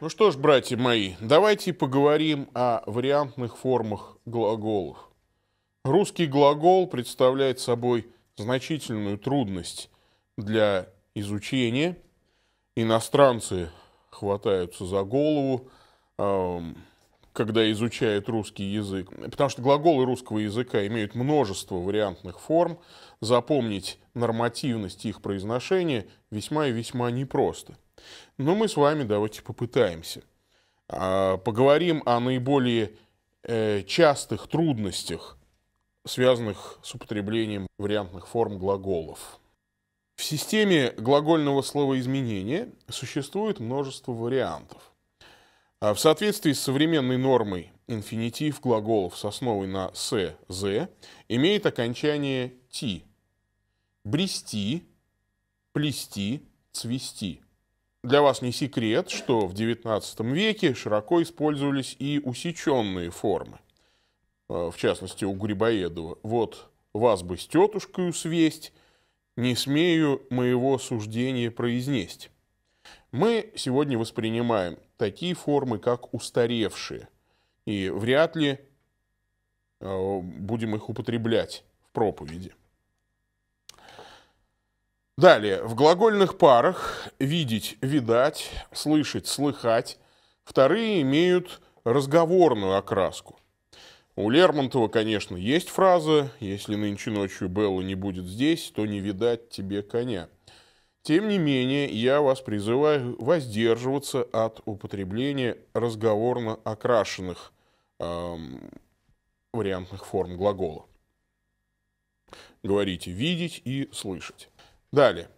Ну что ж, братья мои, давайте поговорим о вариантных формах глаголов. Русский глагол представляет собой значительную трудность для изучения. Иностранцы хватаются за голову, когда изучают русский язык, потому что глаголы русского языка имеют множество вариантных форм. Запомнить нормативность их произношения весьма и весьма непросто. Но мы с вами давайте попытаемся. А, поговорим о наиболее э, частых трудностях, связанных с употреблением вариантных форм глаголов. В системе глагольного словоизменения существует множество вариантов. А в соответствии с современной нормой инфинитив глаголов с основой на «с», «з» имеет окончание «ти». Брести, плести, цвести – для вас не секрет, что в XIX веке широко использовались и усеченные формы. Э, в частности, у Грибоедова. Вот вас бы с тетушкою свесть, не смею моего суждения произнесть. Мы сегодня воспринимаем такие формы, как устаревшие, и вряд ли э, будем их употреблять в проповеди. Далее, в глагольных парах видеть, видать, слышать, слыхать. Вторые имеют разговорную окраску. У Лермонтова, конечно, есть фраза «Если нынче ночью Белла не будет здесь, то не видать тебе коня». Тем не менее, я вас призываю воздерживаться от употребления разговорно окрашенных эм, вариантных форм глагола. Говорите «видеть» и «слышать». Далее.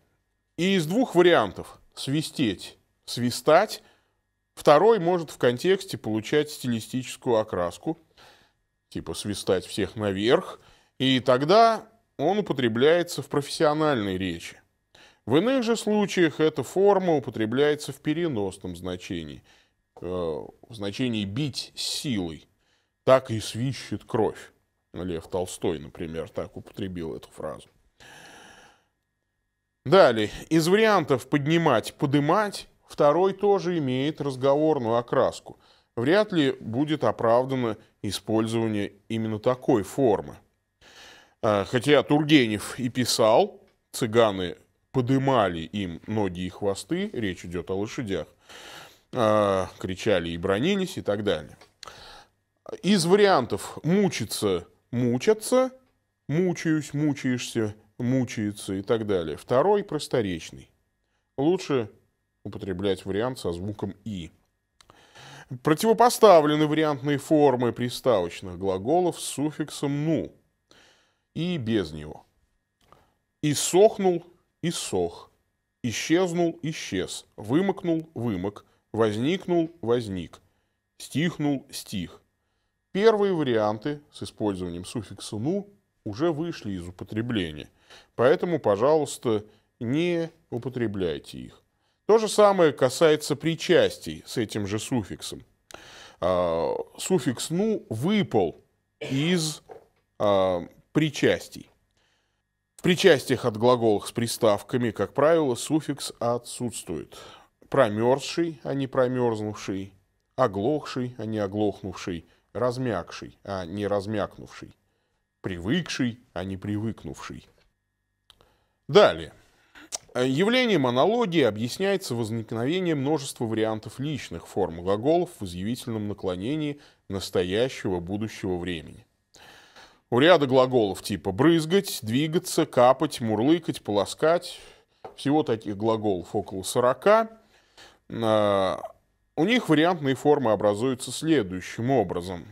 И из двух вариантов свистеть, свистать, второй может в контексте получать стилистическую окраску, типа свистать всех наверх, и тогда он употребляется в профессиональной речи. В иных же случаях эта форма употребляется в переносном значении, э, в значении «бить силой». Так и свищет кровь. Лев Толстой, например, так употребил эту фразу. Далее, из вариантов поднимать, подымать, второй тоже имеет разговорную окраску. Вряд ли будет оправдано использование именно такой формы. А, хотя Тургенев и писал, цыганы подымали им ноги и хвосты, речь идет о лошадях, а, кричали и бронились и так далее. Из вариантов мучиться, мучаться, мучаюсь, мучаешься, мучается и так далее. Второй просторечный. Лучше употреблять вариант со звуком «и». Противопоставлены вариантные формы приставочных глаголов с суффиксом «ну» и без него. Иссохнул – иссох, исчезнул – исчез, вымокнул – вымок, возникнул – возник, стихнул – стих. Первые варианты с использованием суффикса «ну» уже вышли из употребления – Поэтому, пожалуйста, не употребляйте их. То же самое касается причастий с этим же суффиксом. А, суффикс «ну» выпал из а, причастий. В причастиях от глаголов с приставками, как правило, суффикс отсутствует. Промерзший, а не промерзнувший, оглохший, а не оглохнувший, размякший, а не размякнувший, привыкший, а не привыкнувший. Далее. Явление монологии объясняется возникновением множества вариантов личных форм глаголов в изъявительном наклонении настоящего будущего времени. У ряда глаголов типа брызгать, двигаться, капать, мурлыкать, полоскать, всего таких глаголов около 40, а, у них вариантные формы образуются следующим образом.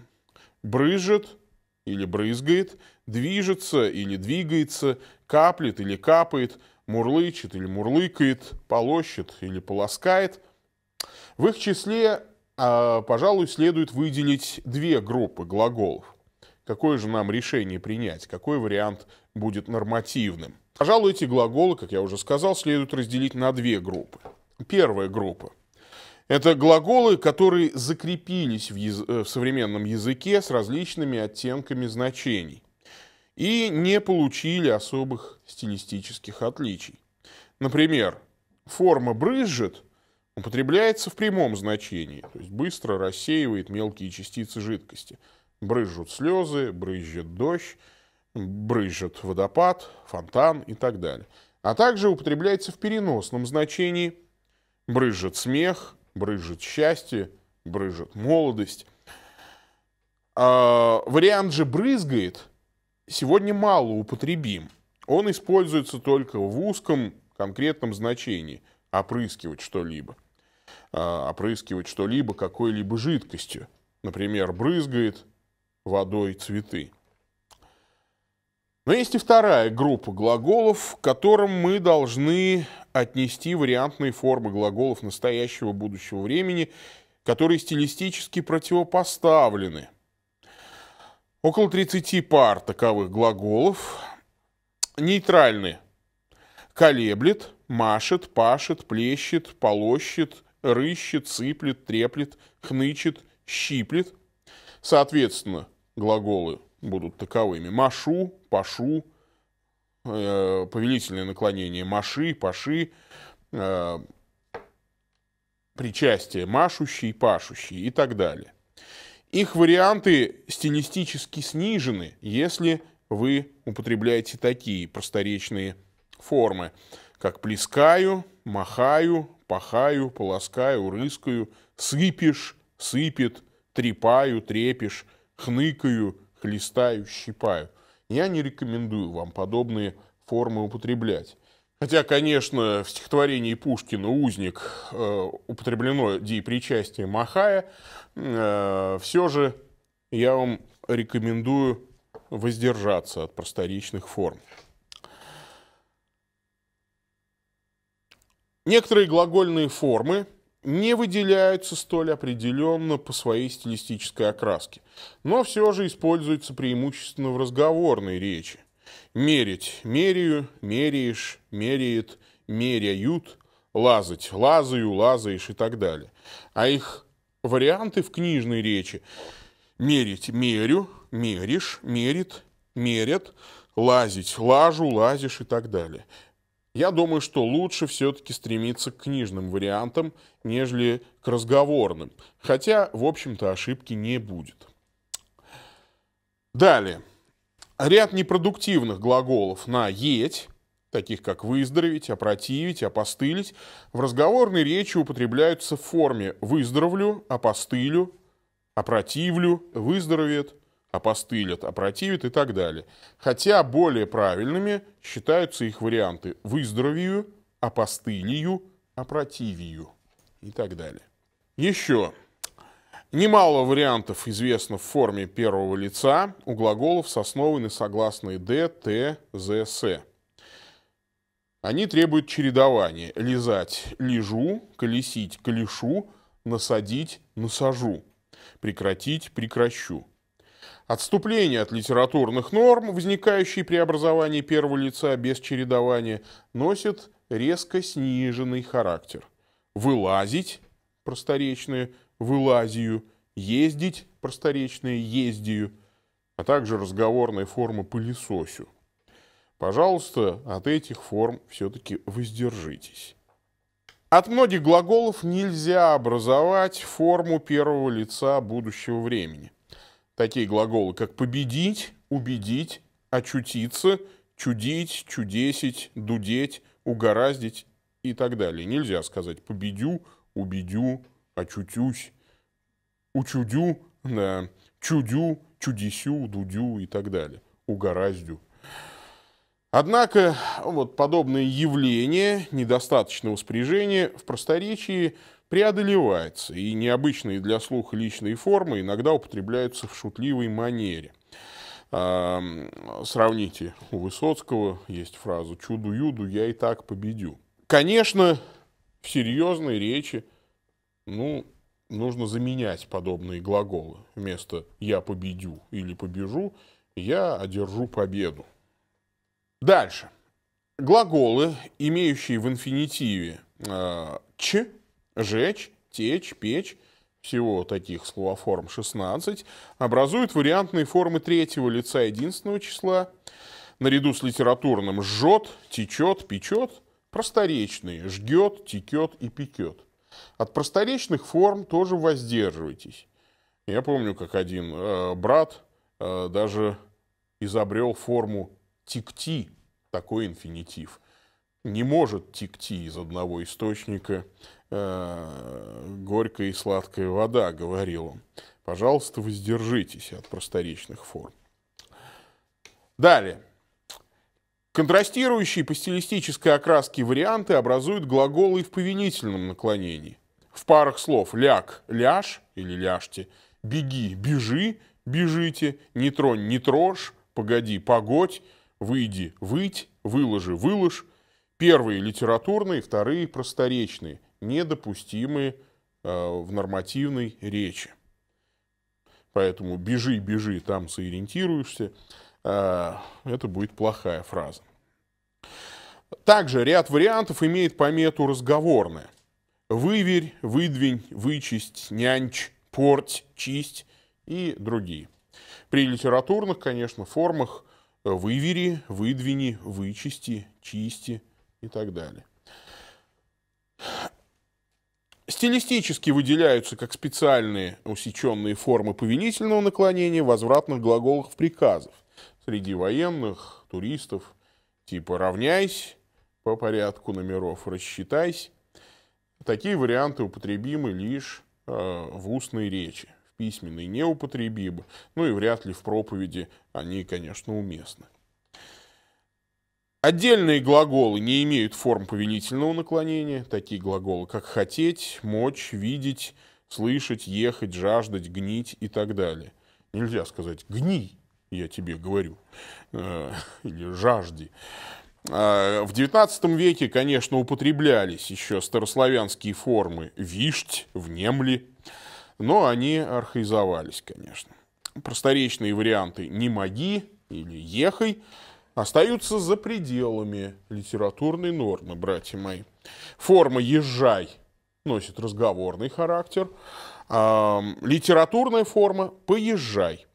Брызжет или брызгает, движется или двигается, каплет или капает, мурлычет или мурлыкает, полощет или полоскает. В их числе, а, пожалуй, следует выделить две группы глаголов. Какое же нам решение принять? Какой вариант будет нормативным? Пожалуй, эти глаголы, как я уже сказал, следует разделить на две группы. Первая группа – это глаголы, которые закрепились в, яз... Э, в современном языке с различными оттенками значений и не получили особых стилистических отличий. Например, форма «брызжет» употребляется в прямом значении, то есть быстро рассеивает мелкие частицы жидкости. Брызжут слезы, брызжет дождь, брызжет водопад, фонтан и так далее. А также употребляется в переносном значении. Брызжет смех, брызжет счастье, брызжет молодость. А, вариант же брызгает сегодня мало употребим. Он используется только в узком конкретном значении – опрыскивать что-либо. А, опрыскивать что-либо какой-либо жидкостью. Например, брызгает водой цветы. Но есть и вторая группа глаголов, к которым мы должны отнести вариантные формы глаголов настоящего будущего времени, которые стилистически противопоставлены. Около 30 пар таковых глаголов нейтральны. Колеблет, машет, пашет, плещет, полощет, рыщет, сыплет, треплет, хнычет, щиплет. Соответственно, глаголы будут таковыми. Машу, пашу, э, повелительное наклонение маши, паши, э, причастие машущий, пашущий и так далее. Их варианты стилистически снижены, если вы употребляете такие просторечные формы, как плескаю, махаю, пахаю, полоскаю, рыскаю, сыпешь, сыпет, трепаю, трепишь, хныкаю, хлестаю, щипаю. Я не рекомендую вам подобные формы употреблять. Хотя, конечно, в стихотворении Пушкина «Узник» э, употреблено причастие Махая, все же я вам рекомендую воздержаться от просторечных форм. Некоторые глагольные формы не выделяются столь определенно по своей стилистической окраске, но все же используются преимущественно в разговорной речи. Мерить – меряю, меряешь, меряет, меряют, лазать – лазаю, лазаешь и так далее. А их варианты в книжной речи – мерить – мерю, меришь, мерит, мерят, лазить – лажу, лазишь и так далее – я думаю, что лучше все-таки стремиться к книжным вариантам, нежели к разговорным. Хотя, в общем-то, ошибки не будет. Далее. Ряд непродуктивных глаголов на «еть», таких как «выздороветь», «опротивить», «опостылить», в разговорной речи употребляются в форме «выздоровлю», «опостылю», «опротивлю», «выздоровеет», опостылят, опротивят и так далее. Хотя более правильными считаются их варианты выздоровию, опостылию, опротивию и так далее. Еще. Немало вариантов известно в форме первого лица у глаголов с основой на согласные «д», «т», «з», «с». Они требуют чередования. Лизать – лежу, колесить – колешу, насадить – насажу, прекратить – прекращу. Отступление от литературных норм, возникающие при образовании первого лица без чередования, носит резко сниженный характер. Вылазить, просторечное, вылазию, ездить, просторечное, ездию, а также разговорные формы пылесосю. Пожалуйста, от этих форм все-таки воздержитесь. От многих глаголов нельзя образовать форму первого лица будущего времени такие глаголы, как победить, убедить, очутиться, чудить, чудесить, дудеть, угораздить и так далее. Нельзя сказать победю, убедю, очутюсь, учудю, да, чудю, чудесю, дудю и так далее. Угораздю. Однако вот подобные явления недостаточного спряжения в просторечии преодолевается, и необычные для слуха личные формы иногда употребляются в шутливой манере. Сравните, у Высоцкого есть фраза «чуду-юду, я и так победю». Конечно, в серьезной речи ну, нужно заменять подобные глаголы. Вместо «я победю» или «побежу» «я одержу победу». Дальше. Глаголы, имеющие в инфинитиве э, «ч», жечь, течь, печь, всего таких словоформ 16, образуют вариантные формы третьего лица единственного числа, наряду с литературным «жжет», «течет», «печет», просторечные «жгет», «текет» и «пекет». От просторечных форм тоже воздерживайтесь. Я помню, как один э, брат э, даже изобрел форму тикти, такой инфинитив. Не может тикти из одного источника э, горькая и сладкая вода, говорил он. Пожалуйста, воздержитесь от просторечных форм. Далее. Контрастирующие по стилистической окраске варианты образуют глаголы в повинительном наклонении. В парах слов «ляг» – «ляж» или «ляжьте», «беги» – «бежи», «бежите», «не тронь» – «не трожь», «погоди» – «погодь», «выйди» – «выть», «выложи» – «выложь». Первые литературные, вторые просторечные, недопустимые э, в нормативной речи. Поэтому «бежи, бежи», там сориентируешься. Э, это будет плохая фраза. Также ряд вариантов имеет помету разговорная. Выверь, выдвинь, вычесть, нянч, порть, чисть и другие. При литературных, конечно, формах вывери, выдвини, вычисти, чисти и так далее. Стилистически выделяются как специальные усеченные формы повелительного наклонения возвратных глаголов приказов среди военных, туристов, типа «равняйсь», по порядку номеров рассчитайся. Такие варианты употребимы лишь э, в устной речи, письменной неупотребимы, ну и вряд ли в проповеди они, конечно, уместны. Отдельные глаголы не имеют форм повелительного наклонения, такие глаголы, как хотеть, мочь, видеть, слышать, ехать, жаждать, гнить и так далее. Нельзя сказать «гни», я тебе говорю, э, или «жажди». А, в XIX веке, конечно, употреблялись еще старославянские формы «вишть», «внемли», но они архаизовались, конечно. Просторечные варианты «не моги» или «ехай» остаются за пределами литературной нормы, братья мои. Форма «езжай» носит разговорный характер, а литературная форма «поезжай»,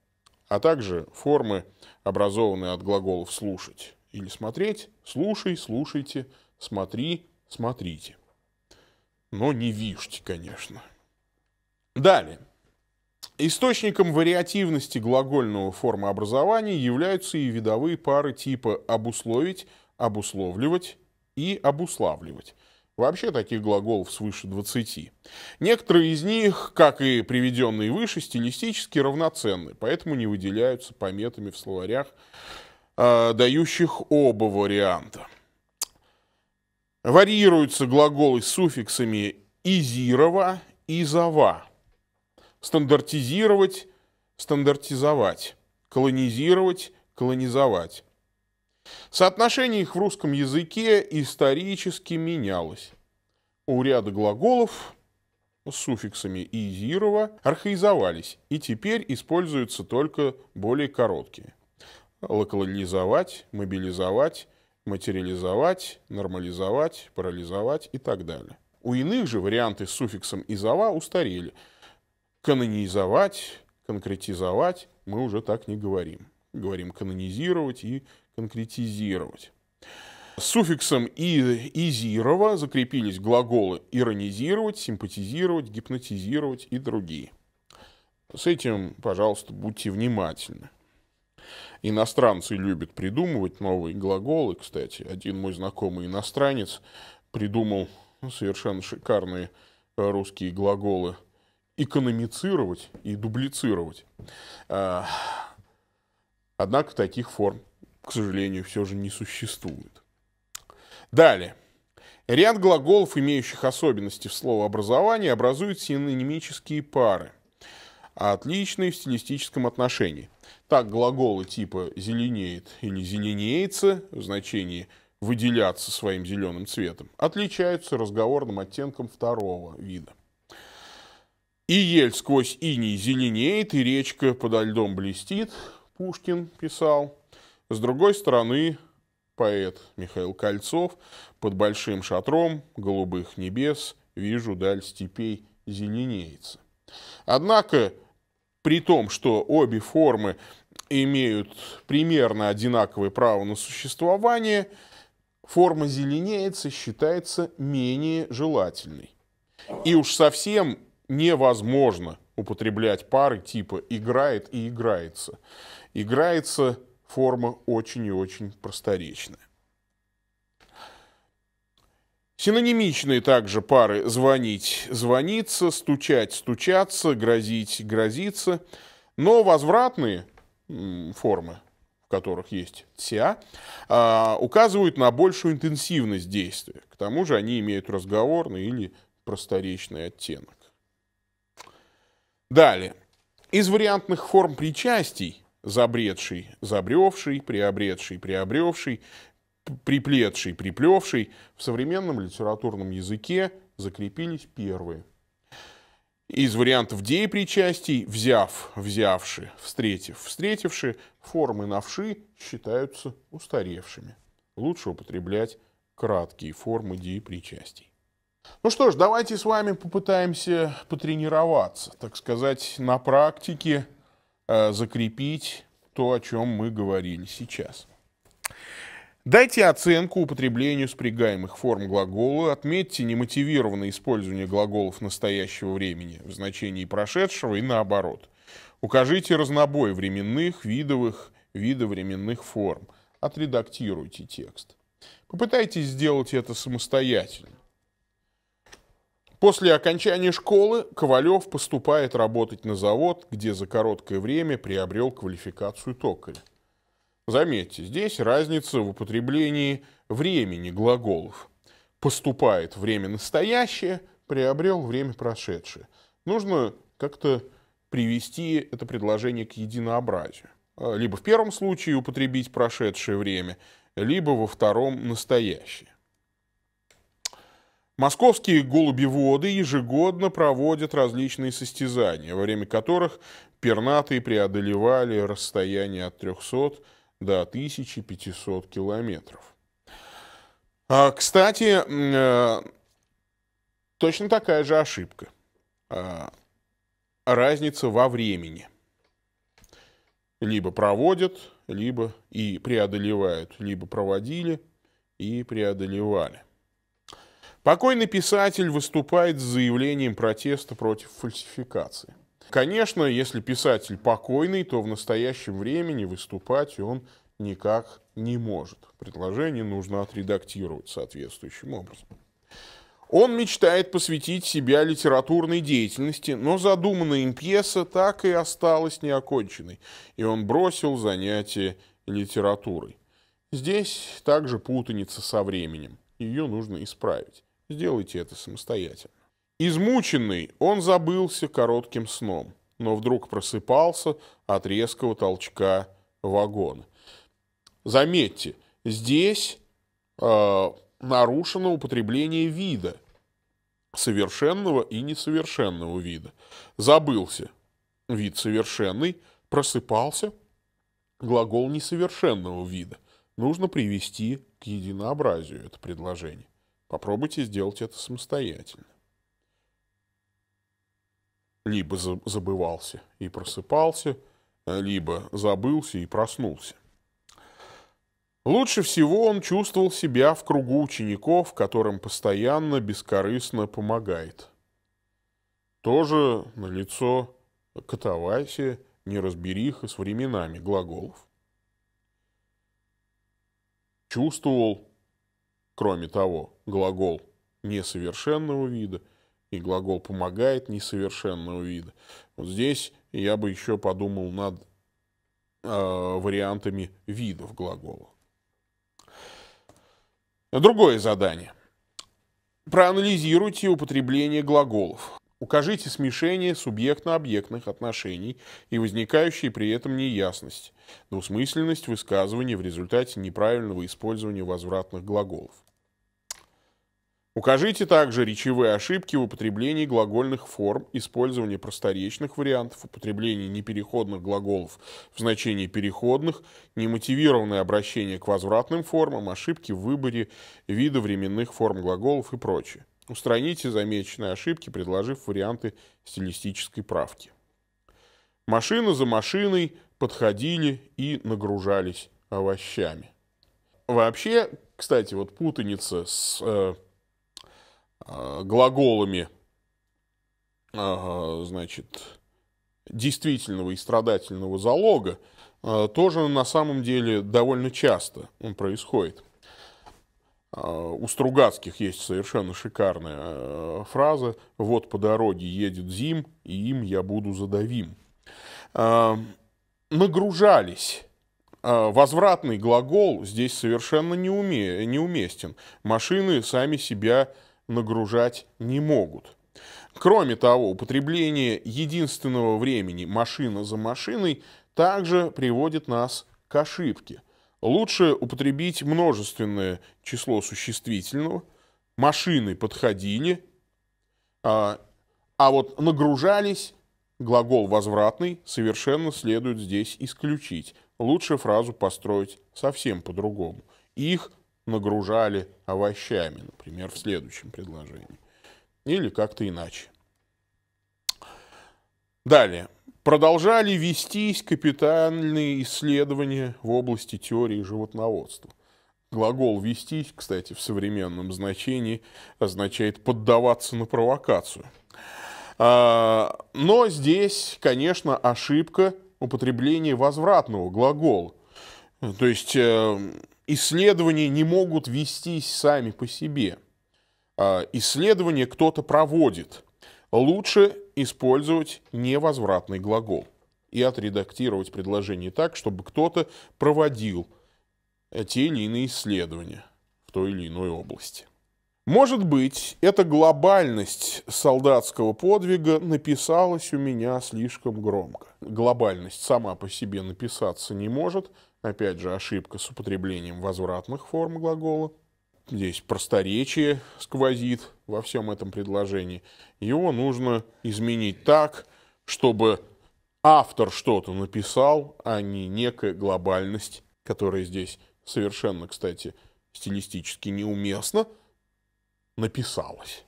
а также формы, образованные от глаголов «слушать» или смотреть, слушай, слушайте, смотри, смотрите. Но не вижте, конечно. Далее. Источником вариативности глагольного формообразования являются и видовые пары типа обусловить, обусловливать и обуславливать. Вообще таких глаголов свыше 20. Некоторые из них, как и приведенные выше, стилистически равноценны, поэтому не выделяются пометами в словарях Э, дающих оба варианта. Варьируются глаголы с суффиксами «изирова» и «зова». Стандартизировать, стандартизовать. Колонизировать, колонизовать. Соотношение их в русском языке исторически менялось. У ряда глаголов с суффиксами «изирова» архаизовались и теперь используются только более короткие локализовать, мобилизовать, материализовать, нормализовать, парализовать и так далее. У иных же варианты с суффиксом «изова» устарели. Канонизовать, конкретизовать мы уже так не говорим. Говорим канонизировать и конкретизировать. С суффиксом «и», «изирова» закрепились глаголы «иронизировать», «симпатизировать», «гипнотизировать» и другие. С этим, пожалуйста, будьте внимательны. Иностранцы любят придумывать новые глаголы. Кстати, один мой знакомый иностранец придумал совершенно шикарные русские глаголы экономицировать и дублицировать. А, однако таких форм, к сожалению, все же не существует. Далее. Ряд глаголов, имеющих особенности в словообразовании, образуют синонимические пары, отличные в стилистическом отношении. Так глаголы типа «зеленеет» или «зеленеется» в значении «выделяться своим зеленым цветом» отличаются разговорным оттенком второго вида. И ель сквозь иней зеленеет, и речка подо льдом блестит, Пушкин писал. С другой стороны, поэт Михаил Кольцов, под большим шатром голубых небес вижу даль степей зеленеется. Однако, при том, что обе формы имеют примерно одинаковое право на существование, форма зеленеется считается менее желательной. И уж совсем невозможно употреблять пары типа «играет» и «играется». «Играется» форма очень и очень просторечная. Синонимичные также пары «звонить» – «звониться», «стучать» – «стучаться», «грозить» – «грозиться». Но возвратные формы, в которых есть «ся», а, указывают на большую интенсивность действия. К тому же они имеют разговорный или просторечный оттенок. Далее. Из вариантных форм причастий забредший, забревший, приобретший, приобревший, приплетший, приплевший в современном литературном языке закрепились первые. Из вариантов деепричастий взяв, взявши, встретив, встретивши, формы навши считаются устаревшими. Лучше употреблять краткие формы деепричастий. Ну что ж, давайте с вами попытаемся потренироваться, так сказать, на практике э, закрепить то, о чем мы говорили сейчас. Дайте оценку употреблению спрягаемых форм глагола, отметьте немотивированное использование глаголов настоящего времени в значении прошедшего и наоборот. Укажите разнобой временных, видовых, видовременных форм. Отредактируйте текст. Попытайтесь сделать это самостоятельно. После окончания школы Ковалев поступает работать на завод, где за короткое время приобрел квалификацию токаря. Заметьте, здесь разница в употреблении времени глаголов. Поступает время настоящее, приобрел время прошедшее. Нужно как-то привести это предложение к единообразию. Либо в первом случае употребить прошедшее время, либо во втором настоящее. Московские голубеводы ежегодно проводят различные состязания, во время которых пернатые преодолевали расстояние от 300 до 1500 километров. А, кстати, э, точно такая же ошибка. А, разница во времени. Либо проводят, либо и преодолевают, либо проводили и преодолевали. Покойный писатель выступает с заявлением протеста против фальсификации. Конечно, если писатель покойный, то в настоящем времени выступать он никак не может. Предложение нужно отредактировать соответствующим образом. Он мечтает посвятить себя литературной деятельности, но задуманная им пьеса так и осталась неоконченной, и он бросил занятие литературой. Здесь также путаница со временем. Ее нужно исправить. Сделайте это самостоятельно. Измученный, он забылся коротким сном, но вдруг просыпался от резкого толчка вагона. Заметьте, здесь э, нарушено употребление вида, совершенного и несовершенного вида. Забылся вид совершенный, просыпался глагол несовершенного вида. Нужно привести к единообразию это предложение. Попробуйте сделать это самостоятельно. Либо забывался и просыпался, либо забылся и проснулся. Лучше всего он чувствовал себя в кругу учеников, которым постоянно бескорыстно помогает. Тоже на лицо катавасия, неразбериха с временами глаголов. Чувствовал Кроме того, глагол несовершенного вида и глагол помогает несовершенного вида. Вот здесь я бы еще подумал над э, вариантами видов глагола. Другое задание. Проанализируйте употребление глаголов. Укажите смешение субъектно-объектных отношений и возникающие при этом неясность, двусмысленность высказывания в результате неправильного использования возвратных глаголов. Укажите также речевые ошибки в употреблении глагольных форм, использование просторечных вариантов, употребление непереходных глаголов в значении переходных, немотивированное обращение к возвратным формам, ошибки в выборе вида временных форм глаголов и прочее. Устраните замеченные ошибки, предложив варианты стилистической правки. Машина за машиной подходили и нагружались овощами. Вообще, кстати, вот путаница с э, глаголами значит, действительного и страдательного залога тоже на самом деле довольно часто он происходит. У Стругацких есть совершенно шикарная фраза «Вот по дороге едет зим, и им я буду задавим». Нагружались возвратный глагол здесь совершенно неуме, неуместен. Машины сами себя нагружать не могут. Кроме того, употребление единственного времени машина за машиной также приводит нас к ошибке. Лучше употребить множественное число существительного. Машины подходили, а, а вот нагружались, глагол возвратный, совершенно следует здесь исключить. Лучше фразу построить совсем по-другому. Их нагружали овощами, например, в следующем предложении. Или как-то иначе. Далее. Продолжали вестись капитальные исследования в области теории животноводства. Глагол «вестись», кстати, в современном значении означает «поддаваться на провокацию». А, но здесь, конечно, ошибка употребления возвратного глагола. То есть э, исследования не могут вестись сами по себе. А, исследование кто-то проводит. Лучше использовать невозвратный глагол и отредактировать предложение так, чтобы кто-то проводил те или иные исследования в той или иной области. Может быть, эта глобальность солдатского подвига написалась у меня слишком громко. Глобальность сама по себе написаться не может. Опять же, ошибка с употреблением возвратных форм глагола. Здесь просторечие сквозит во всем этом предложении. Его нужно изменить так, чтобы автор что-то написал, а не некая глобальность, которая здесь совершенно, кстати, стилистически неуместна, написалось.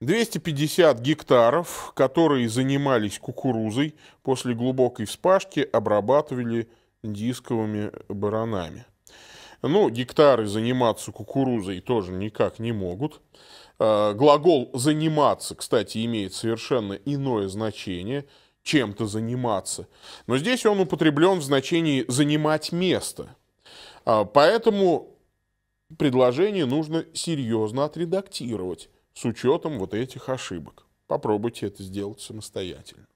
250 гектаров, которые занимались кукурузой, после глубокой вспашки обрабатывали дисковыми баранами. Ну, гектары заниматься кукурузой тоже никак не могут. А, глагол «заниматься», кстати, имеет совершенно иное значение, чем-то заниматься. Но здесь он употреблен в значении «занимать место». А, поэтому предложение нужно серьезно отредактировать с учетом вот этих ошибок. Попробуйте это сделать самостоятельно.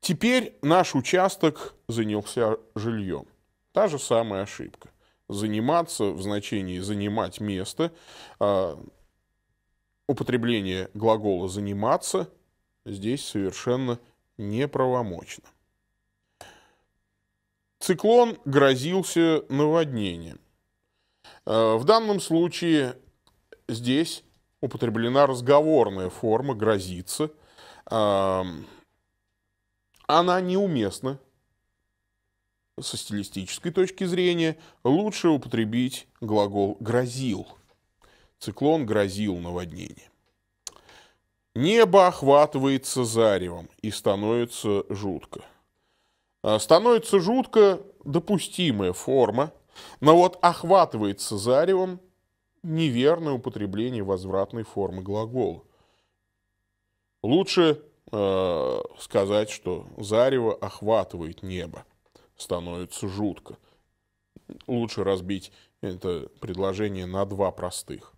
Теперь наш участок занялся жильем. Та же самая ошибка. Заниматься в значении занимать место, а, употребление глагола заниматься здесь совершенно неправомочно. Циклон грозился наводнением. Э, в данном случае здесь употреблена разговорная форма «грозится». Эм, она неуместна со стилистической точки зрения. Лучше употребить глагол «грозил». Циклон грозил наводнение. Небо охватывается заревом и становится жутко. А, становится жутко допустимая форма, но вот охватывается заревом неверное употребление возвратной формы глагола. Лучше э, сказать, что зарево охватывает небо, становится жутко. Лучше разбить это предложение на два простых.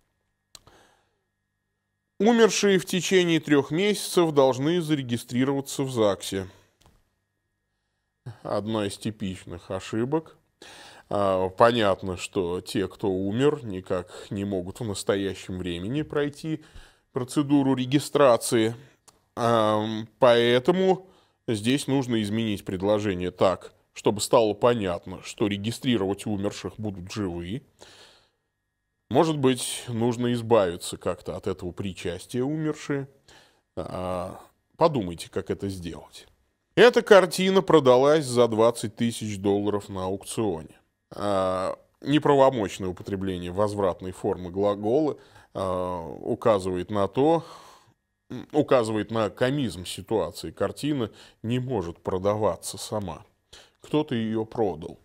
Умершие в течение трех месяцев должны зарегистрироваться в ЗАГСе одна из типичных ошибок. А, понятно, что те, кто умер, никак не могут в настоящем времени пройти процедуру регистрации. Поэтому здесь нужно изменить предложение так, чтобы стало понятно, что регистрировать умерших будут живые. Может быть, нужно избавиться как-то от этого причастия умершие. А, подумайте, как это сделать. Эта картина продалась за 20 тысяч долларов на аукционе. А, неправомочное употребление возвратной формы глагола а, указывает на то, указывает на комизм ситуации. Картина не может продаваться сама. Кто-то ее продал.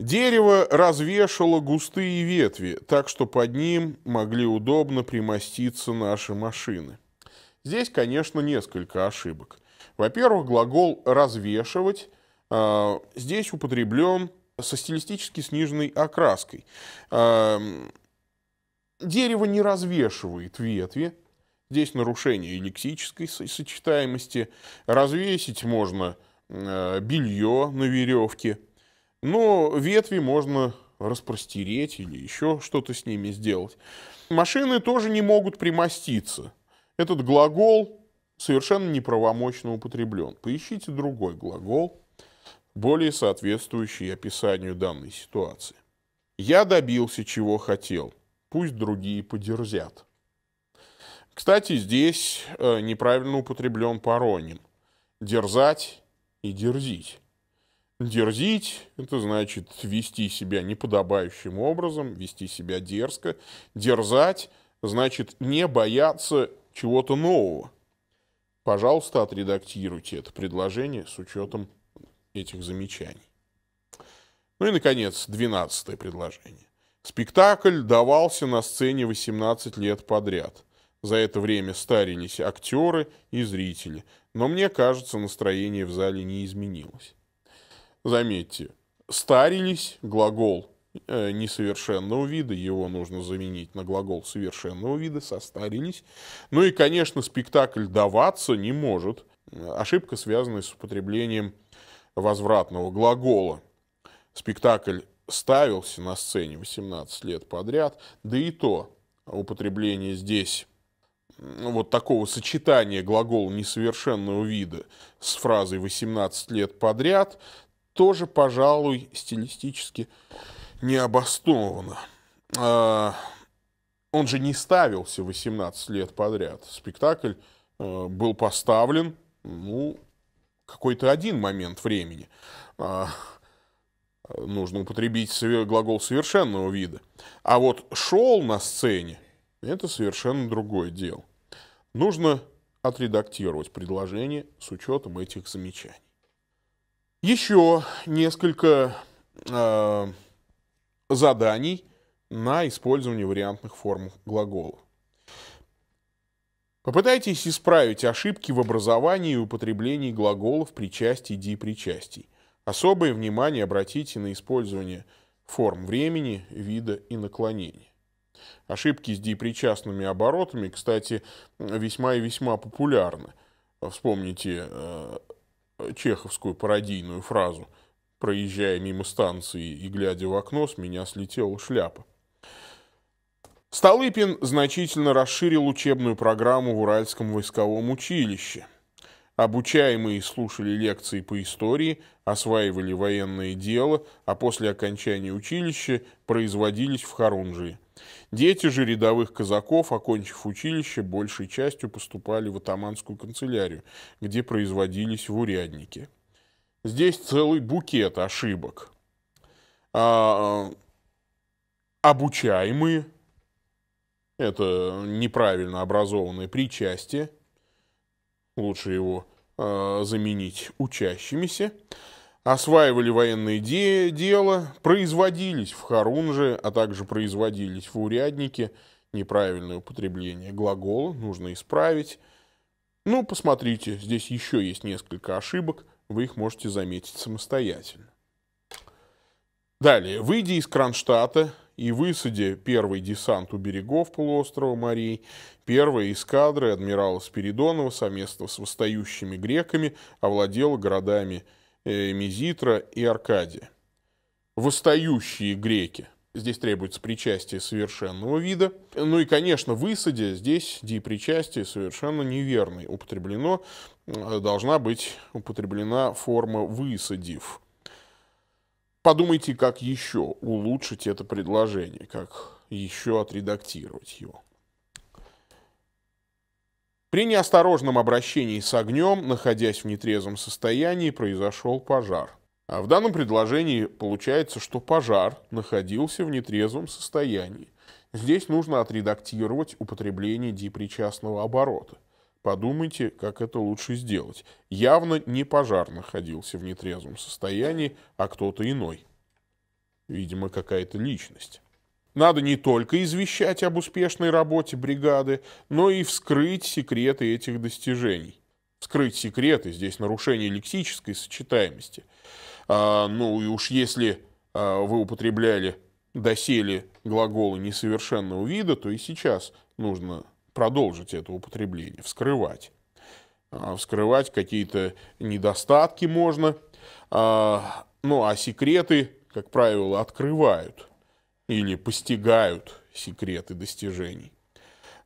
Дерево развешало густые ветви, так что под ним могли удобно примоститься наши машины. Здесь, конечно, несколько ошибок. Во-первых, глагол «развешивать» э, здесь употреблен со стилистически сниженной окраской. Дерево не развешивает ветви. Здесь нарушение лексической сочетаемости. Развесить можно э, белье на веревке – но ветви можно распростереть или еще что-то с ними сделать. Машины тоже не могут примоститься. Этот глагол совершенно неправомочно употреблен. Поищите другой глагол, более соответствующий описанию данной ситуации. Я добился, чего хотел. Пусть другие подерзят. Кстати, здесь э, неправильно употреблен пароним. Дерзать и дерзить. Дерзить – это значит вести себя неподобающим образом, вести себя дерзко. Дерзать – значит не бояться чего-то нового. Пожалуйста, отредактируйте это предложение с учетом этих замечаний. Ну и, наконец, двенадцатое предложение. Спектакль давался на сцене 18 лет подряд. За это время старились актеры и зрители, но мне кажется, настроение в зале не изменилось заметьте, старились, глагол э, несовершенного вида, его нужно заменить на глагол совершенного вида, состарились. Ну и, конечно, спектакль даваться не может. Ошибка, связанная с употреблением возвратного глагола. Спектакль ставился на сцене 18 лет подряд, да и то употребление здесь вот такого сочетания глагола несовершенного вида с фразой 18 лет подряд тоже, пожалуй, стилистически необоснованно. А, он же не ставился 18 лет подряд. Спектакль э, был поставлен, ну, какой-то один момент времени. А, нужно употребить глагол совершенного вида. А вот шел на сцене, это совершенно другое дело. Нужно отредактировать предложение с учетом этих замечаний. Еще несколько э, заданий на использование вариантных форм глаголов. Попытайтесь исправить ошибки в образовании и употреблении глаголов причастий, причастий. Особое внимание обратите на использование форм времени, вида и наклонения. Ошибки с причастными оборотами, кстати, весьма и весьма популярны. Вспомните э, чеховскую пародийную фразу «Проезжая мимо станции и глядя в окно, с меня слетела шляпа». Столыпин значительно расширил учебную программу в Уральском войсковом училище. Обучаемые слушали лекции по истории, осваивали военное дело, а после окончания училища производились в Харунжии – Дети же рядовых казаков, окончив училище, большей частью поступали в атаманскую канцелярию, где производились в урядники. Здесь целый букет ошибок. А, обучаемые, это неправильно образованное причастие, лучше его а, заменить учащимися осваивали военное де дело, производились в Харунже, а также производились в уряднике. Неправильное употребление глагола нужно исправить. Ну, посмотрите, здесь еще есть несколько ошибок, вы их можете заметить самостоятельно. Далее, выйдя из Кронштадта и высадя первый десант у берегов полуострова Марий, первая эскадра адмирала Спиридонова совместно с восстающими греками овладела городами Э, Мизитра и Аркадия. Восстающие греки. Здесь требуется причастие совершенного вида. Ну и, конечно, высаде здесь причастие совершенно неверное. Употреблено, должна быть употреблена форма высадив. Подумайте, как еще улучшить это предложение, как еще отредактировать его. При неосторожном обращении с огнем, находясь в нетрезвом состоянии, произошел пожар. А в данном предложении получается, что пожар находился в нетрезвом состоянии. Здесь нужно отредактировать употребление дипричастного оборота. Подумайте, как это лучше сделать. Явно не пожар находился в нетрезвом состоянии, а кто-то иной. видимо, какая-то личность. Надо не только извещать об успешной работе бригады, но и вскрыть секреты этих достижений. Вскрыть секреты, здесь нарушение лексической сочетаемости. А, ну и уж если а, вы употребляли доселе глаголы несовершенного вида, то и сейчас нужно продолжить это употребление, вскрывать. А, вскрывать какие-то недостатки можно, а, ну а секреты, как правило, открывают или постигают секреты достижений.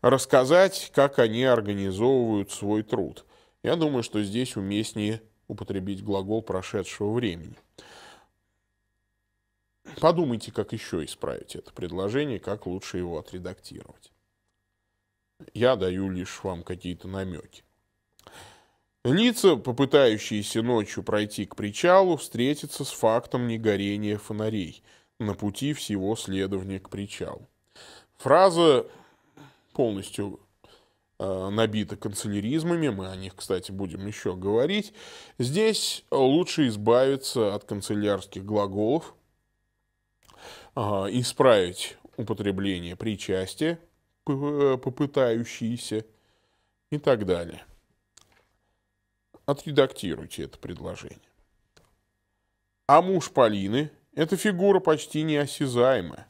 Рассказать, как они организовывают свой труд. Я думаю, что здесь уместнее употребить глагол прошедшего времени. Подумайте, как еще исправить это предложение, как лучше его отредактировать. Я даю лишь вам какие-то намеки. Лица, попытающиеся ночью пройти к причалу, встретятся с фактом негорения фонарей на пути всего следования к причалу. Фраза полностью э, набита канцеляризмами, мы о них, кстати, будем еще говорить. Здесь лучше избавиться от канцелярских глаголов, э, исправить употребление причастия, попытающиеся и так далее отредактируйте это предложение. А муж Полины – это фигура почти неосязаемая.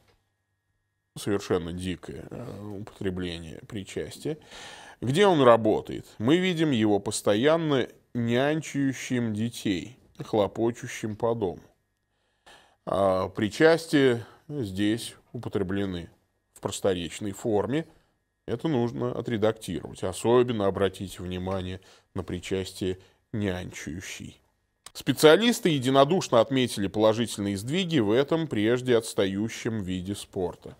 Совершенно дикое э, употребление причастия. Где он работает? Мы видим его постоянно нянчающим детей, хлопочущим по дому. А причастия здесь употреблены просторечной форме. Это нужно отредактировать. Особенно обратите внимание на причастие нянчающий. Специалисты единодушно отметили положительные сдвиги в этом прежде отстающем виде спорта.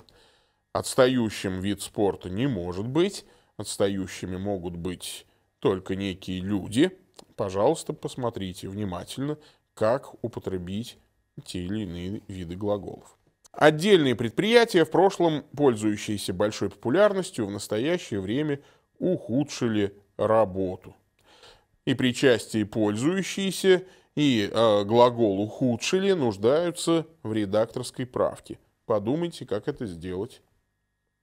Отстающим вид спорта не может быть, отстающими могут быть только некие люди. Пожалуйста, посмотрите внимательно, как употребить те или иные виды глаголов. Отдельные предприятия, в прошлом пользующиеся большой популярностью, в настоящее время ухудшили работу и причастие пользующиеся, и э, глагол ухудшили нуждаются в редакторской правке. Подумайте, как это сделать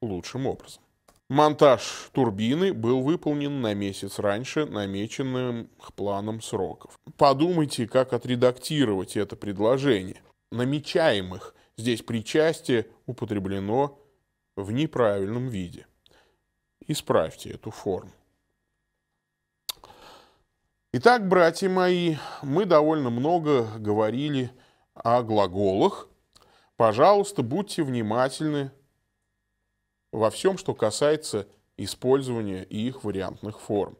лучшим образом. Монтаж турбины был выполнен на месяц раньше намеченным планом сроков. Подумайте, как отредактировать это предложение. Намечаемых здесь причастие употреблено в неправильном виде. Исправьте эту форму. Итак, братья мои, мы довольно много говорили о глаголах. Пожалуйста, будьте внимательны во всем, что касается использования их вариантных форм.